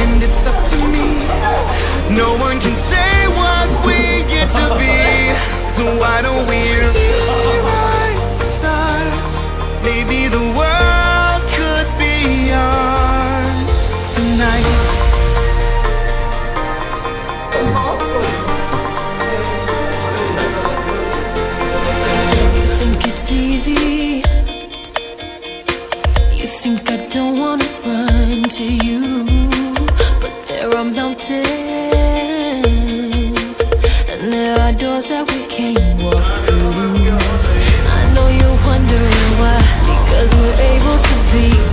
and it's up to me. No one can say what we get to be. So why don't we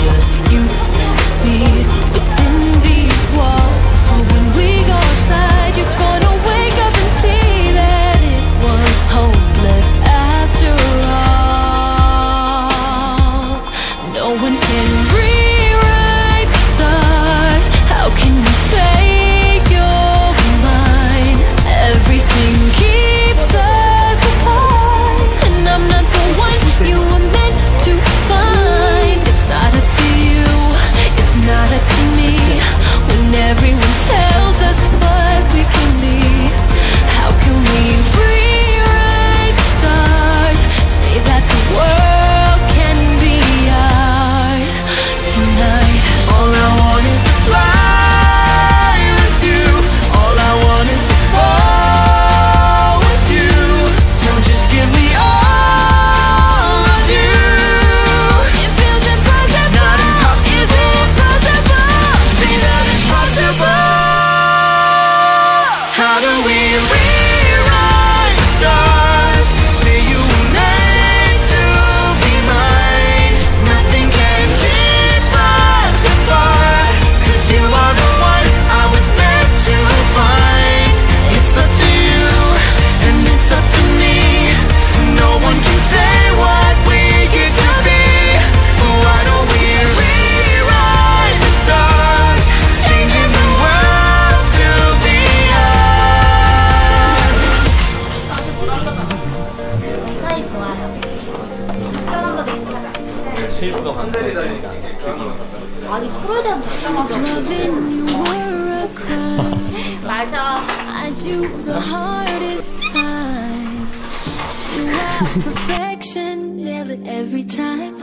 just 실부가 방송이니까 아니 서로에 대한 걱정하지 Loving you were a crime. 마셔. I do the hardest time. You are perfection, nail it every time.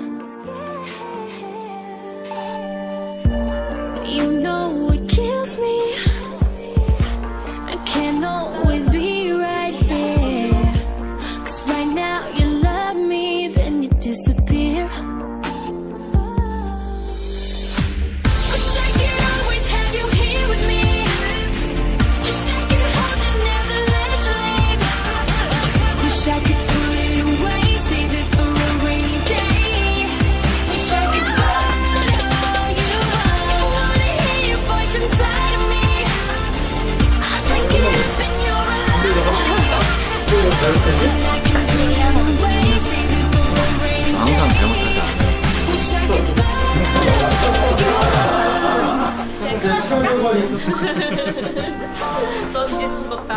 잘못했지? 항상 잘못하지 않아. 근데 이제 죽었다.